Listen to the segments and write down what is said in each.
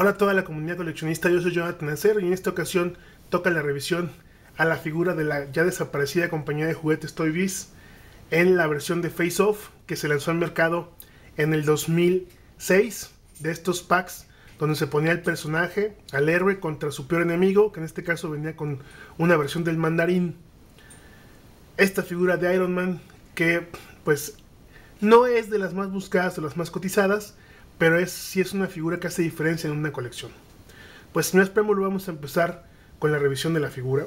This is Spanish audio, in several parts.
Hola a toda la comunidad coleccionista, yo soy Jonathan Acero y en esta ocasión toca la revisión a la figura de la ya desaparecida compañía de juguetes Toy Biz en la versión de Face Off que se lanzó al mercado en el 2006 de estos packs donde se ponía el personaje al héroe contra su peor enemigo, que en este caso venía con una versión del mandarín. Esta figura de Iron Man que pues no es de las más buscadas o las más cotizadas, pero es sí es una figura que hace diferencia en una colección. Pues sin más preámbulo vamos a empezar con la revisión de la figura.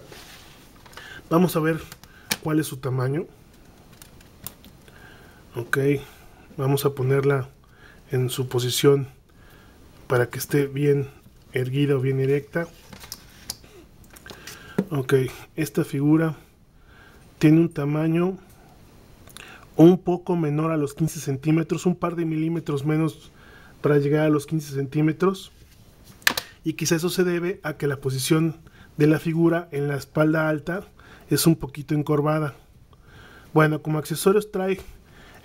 Vamos a ver cuál es su tamaño. Ok, vamos a ponerla en su posición para que esté bien erguida o bien erecta. Ok, esta figura tiene un tamaño un poco menor a los 15 centímetros, un par de milímetros menos para llegar a los 15 centímetros. Y quizá eso se debe a que la posición de la figura en la espalda alta es un poquito encorvada. Bueno, como accesorios trae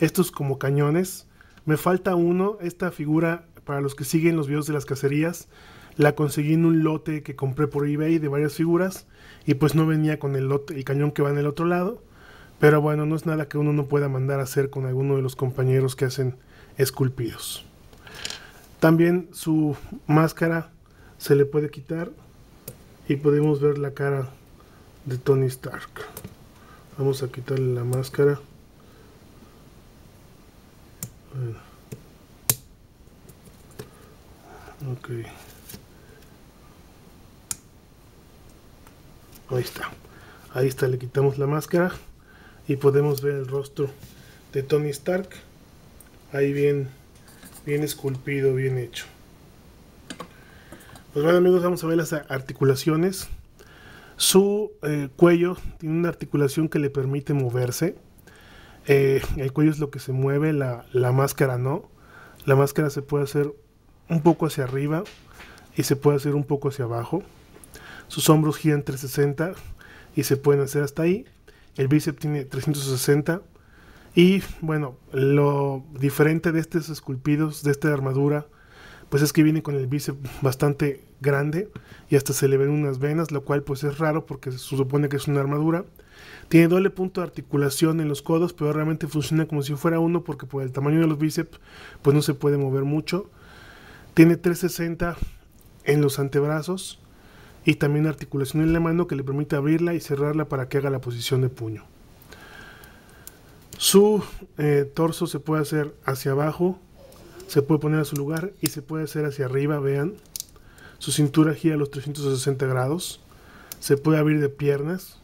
estos como cañones. Me falta uno, esta figura para los que siguen los videos de las cacerías. La conseguí en un lote que compré por eBay de varias figuras y pues no venía con el, lote, el cañón que va en el otro lado. Pero bueno, no es nada que uno no pueda mandar a hacer con alguno de los compañeros que hacen esculpidos. También su máscara se le puede quitar y podemos ver la cara de Tony Stark. Vamos a quitarle la máscara. Ok. Ahí está. Ahí está, le quitamos la máscara y podemos ver el rostro de Tony Stark. Ahí bien, bien esculpido, bien hecho. Pues bueno amigos, vamos a ver las articulaciones. Su eh, cuello tiene una articulación que le permite moverse. Eh, el cuello es lo que se mueve, la, la máscara no. La máscara se puede hacer un poco hacia arriba y se puede hacer un poco hacia abajo. Sus hombros giran 360 y se pueden hacer hasta ahí. El bíceps tiene 360. Y bueno, lo diferente de estos esculpidos, de esta armadura, pues es que viene con el bíceps bastante grande y hasta se le ven unas venas, lo cual pues es raro porque se supone que es una armadura. Tiene doble punto de articulación en los codos, pero realmente funciona como si fuera uno porque por el tamaño de los bíceps pues no se puede mover mucho. Tiene 360 en los antebrazos y también articulación en la mano que le permite abrirla y cerrarla para que haga la posición de puño. Su eh, torso se puede hacer hacia abajo, se puede poner a su lugar y se puede hacer hacia arriba, vean. Su cintura gira a los 360 grados. Se puede abrir de piernas.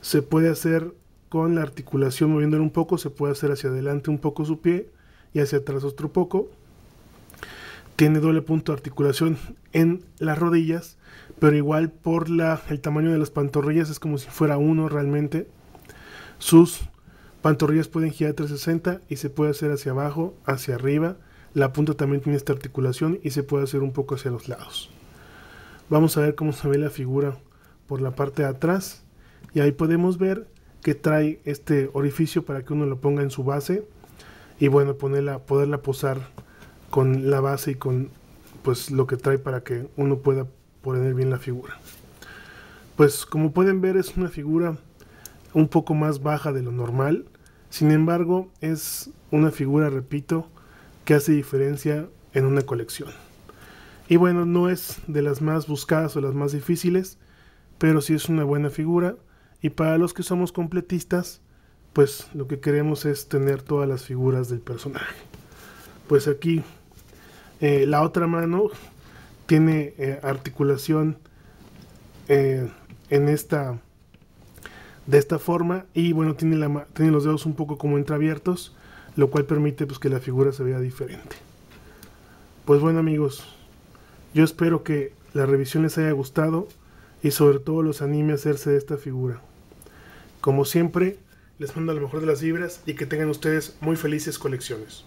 Se puede hacer con la articulación moviéndolo un poco. Se puede hacer hacia adelante un poco su pie y hacia atrás otro poco. Tiene doble punto de articulación en las rodillas, pero igual por la, el tamaño de las pantorrillas es como si fuera uno realmente. Sus pantorrillas pueden girar 360 y se puede hacer hacia abajo, hacia arriba la punta también tiene esta articulación y se puede hacer un poco hacia los lados. Vamos a ver cómo se ve la figura por la parte de atrás. Y ahí podemos ver que trae este orificio para que uno lo ponga en su base. Y bueno, ponerla, poderla posar con la base y con pues lo que trae para que uno pueda poner bien la figura. Pues como pueden ver es una figura un poco más baja de lo normal. Sin embargo, es una figura, repito, que hace diferencia en una colección. Y bueno, no es de las más buscadas o las más difíciles, pero sí es una buena figura. Y para los que somos completistas, pues lo que queremos es tener todas las figuras del personaje. Pues aquí eh, la otra mano tiene eh, articulación eh, en esta de esta forma y bueno tiene, la, tiene los dedos un poco como entreabiertos lo cual permite pues, que la figura se vea diferente. Pues bueno amigos, yo espero que la revisión les haya gustado y sobre todo los anime a hacerse de esta figura. Como siempre, les mando lo mejor de las vibras y que tengan ustedes muy felices colecciones.